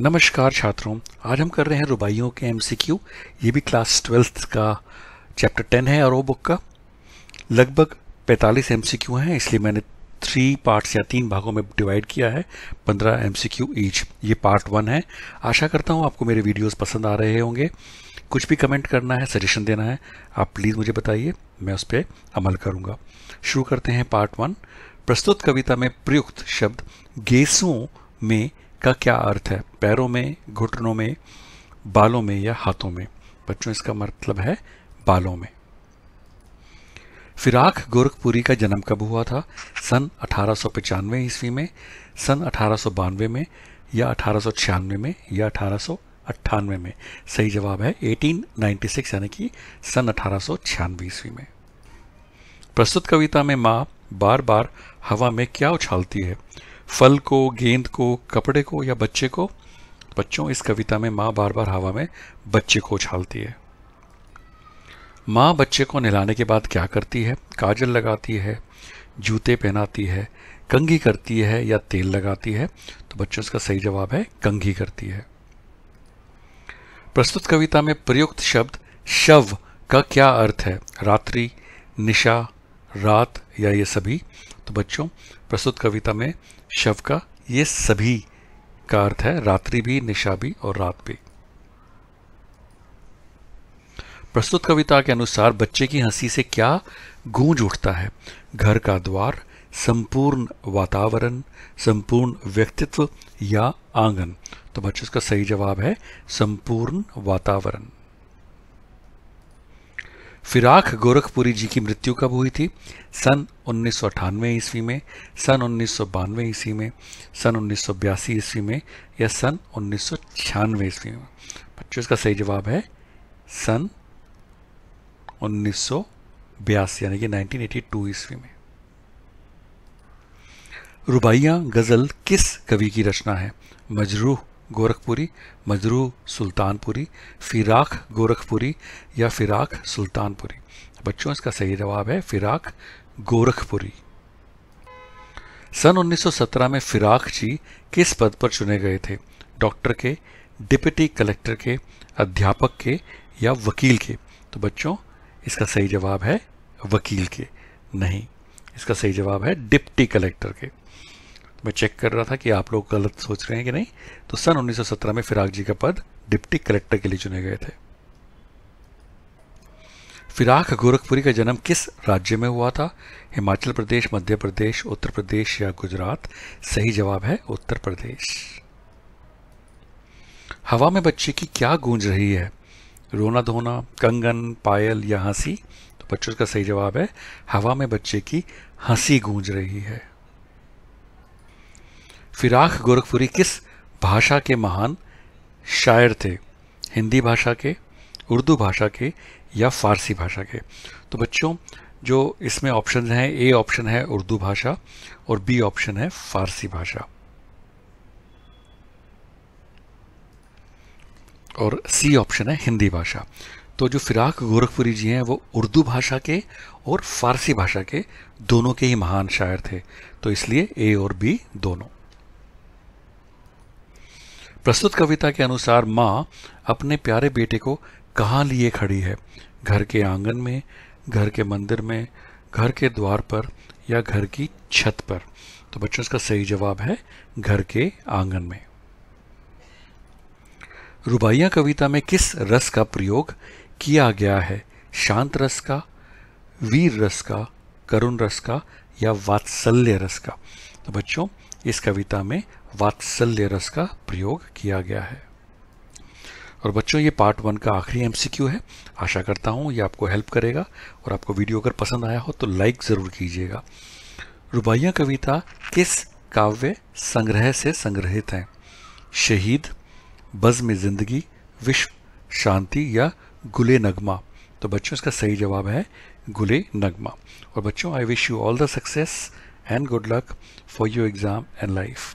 नमस्कार छात्रों, आज हम कर रहे हैं रुबाइयों के एमसीक्यू ये भी क्लास ट्वेल्थ का चैप्टर टेन है और वो बुक का। लगभग 45 एमसीक्यू हैं, इसलिए मैंने थ्री पार्ट्स या तीन भागों में डिवाइड किया है 15 एमसीक्यू ईच ये पार्ट वन है। आशा करता हूँ आपको मेरे वीडियोस पसंद आ रहे होंगे। कुछ भी कमेंट करना है सजेशन देना है, आप प्लीज़ मुझे बताइए, मैं उस पर अमल करूँगा। शुरू करते हैं पार्ट वन प्रस्तुत कविता में प्रयुक्त शब्द गेसों में का क्या अर्थ है? पैरों में, घुटनों में, बालों में या हाथों में? बच्चों, इसका मतलब है बालों में। फिराक गोरखपुरी का जन्म कब हुआ था? सन अठारह ईस्वी में, सन अठारह में, या अठारह में, या अठारह में? सही जवाब है 1896 यानी कि सन अठारह ईस्वी में। प्रस्तुत कविता में माँ बार बार हवा में क्या उछालती है? फल को, गेंद को, कपड़े को या बच्चे को, बच्चों, इस कविता में माँ बार बार हवा में बच्चे को उछालती है। माँ बच्चे को नहलाने के बाद क्या करती है? काजल लगाती है, जूते पहनाती है, कंघी करती है या तेल लगाती है? तो बच्चों, इसका सही जवाब है, कंघी करती है। प्रस्तुत कविता में प्रयुक्त शब्द शव का क्या अर्थ है? रात्रि, निशा, रात या ये सभी? तो बच्चों, प्रस्तुत कविता में शव का? ये सभी का अर्थ है रात्रि भी, निशा भी और रात भी। प्रस्तुत कविता के अनुसार बच्चे की हँसी से क्या गूंज उठता है? घर का द्वार, संपूर्ण वातावरण, संपूर्ण व्यक्तित्व या आँगन? तो बच्चों, इसका सही जवाब है संपूर्ण वातावरण। फिराक गोरखपुरी जी की मृत्यु कब हुई थी? सन उन्नीस ईस्वी में, सन उन्नीस सौ बानवे ईस्वी में, सन उन्नीस सौ बयासी ईस्वी में, या सन उन्नीस सौ छियानवे ईस्वी में? बच्चों, इसका सही जवाब है सन उन्नीस सौ बयासी, यानी कि 1982 ईस्वी में। रुबाइया, गज़ल किस कवि की रचना है? मजरूह गोरखपुरी, मजरू सुल्तानपुरी, फिराक गोरखपुरी या फिराक सुल्तानपुरी। बच्चों, इसका सही जवाब है फिराक गोरखपुरी। सन 1917 में फिराक जी किस पद पर चुने गए थे? डॉक्टर के, डिप्टी कलेक्टर के, अध्यापक के या वकील के? तो बच्चों, इसका सही जवाब है वकील के। नहीं, इसका सही जवाब है डिप्टी कलेक्टर के। मैं चेक कर रहा था कि आप लोग गलत सोच रहे हैं कि नहीं। तो सन 1917 में फिराक जी का पद डिप्टी कलेक्टर के लिए चुने गए थे। फिराक गोरखपुरी का जन्म किस राज्य में हुआ था? हिमाचल प्रदेश, मध्य प्रदेश, उत्तर प्रदेश या गुजरात? सही जवाब है उत्तर प्रदेश। हवा में बच्चे की क्या गूंज रही है? रोना धोना, कंगन, पायल या हँसी? तो बच्चों का सही जवाब है, हवा में बच्चे की हँसी गूंज रही है। फिराक गोरखपुरी किस भाषा के महान शायर थे? हिंदी भाषा के, उर्दू भाषा के या फारसी भाषा के? तो बच्चों, जो इसमें ऑप्शन हैं ए ऑप्शन है उर्दू भाषा और बी ऑप्शन है फारसी भाषा। और सी ऑप्शन है हिंदी भाषा। तो जो फिराक गोरखपुरी जी हैं, वो उर्दू भाषा के और फारसी भाषा के दोनों के ही महान शायर थे। तो इसलिए ए और बी दोनों। प्रस्तुत कविता के अनुसार माँ अपने प्यारे बेटे को कहाँ लिए खड़ी है? घर के आँगन में, घर के मंदिर में, घर के द्वार पर या घर की छत पर? तो बच्चों, इसका सही जवाब है घर के आँगन में। रुबाइया कविता में किस रस का प्रयोग किया गया है? शांत रस का, वीर रस का, करुण रस का या वात्सल्य रस का? तो बच्चों, इस कविता में वात्सल्य रस का प्रयोग किया गया है। और बच्चों, ये पार्ट वन का आखिरी एमसीक्यू है। आशा करता हूँ ये आपको हेल्प करेगा और आपको वीडियो अगर पसंद आया हो तो लाइक ज़रूर कीजिएगा। रुबाइया कविता किस काव्य संग्रह से संग्रहित है? शहीद, बज़ में ज़िंदगी, विश्व, शांति या गुले नगमा? तो बच्चों, इसका सही जवाब है गुले नगमा। और बच्चों I wish you all the success and good luck for your exam and life.